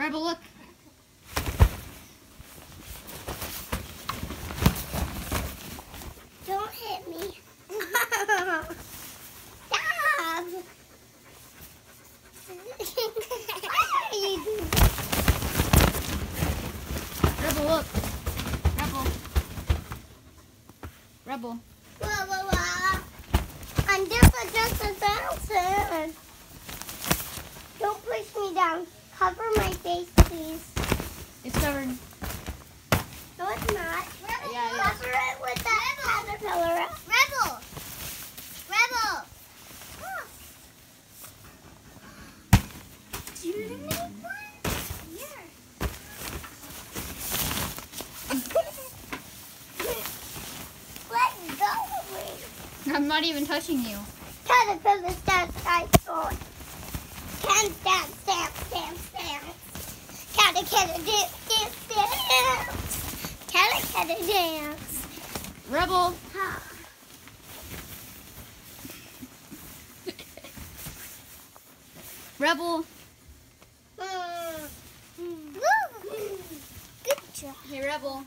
Rebel, look. Don't hit me. Stop. Why are you doing Rebel, look. Rebel. Rebel. Whoa, whoa, whoa. I'm just a, just a bouncer. Don't push me down. Cover my face, please. It's covered. No, it's not. Rebel, Yeah, it is. cover it with that caterpillar. Rebel! Rebel! Do you make one? Here. Let go. I'm not even touching you. Caterpillar dance I saw. Can dance, dance, dance, dance. Caterpillar dance, dance, dance. Caterpillar dance. Rebel. Ha. Rebel. Mm. Woo. Good job. Hey, Rebel.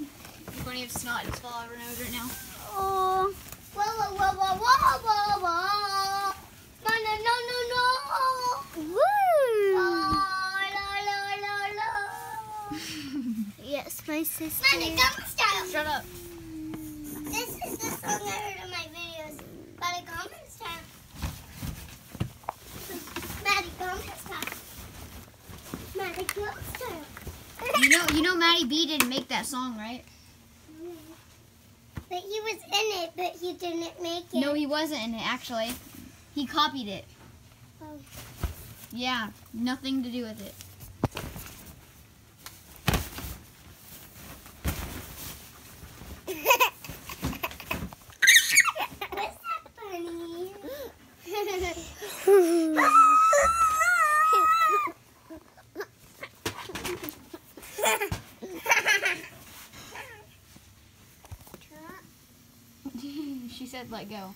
You're going to have snot just fall over nose right now. Oh. Whoa, whoa, whoa, whoa, whoa, whoa, my sister. Maddie, come style. Shut up. This is the song I heard in my videos. Maddie, come style. Maddie, come style. Maddie, come style. You know, you know, Maddie B didn't make that song, right? But he was in it, but he didn't make it. No, he wasn't in it. Actually, he copied it. Oh. Yeah, nothing to do with it. She said, "Let go."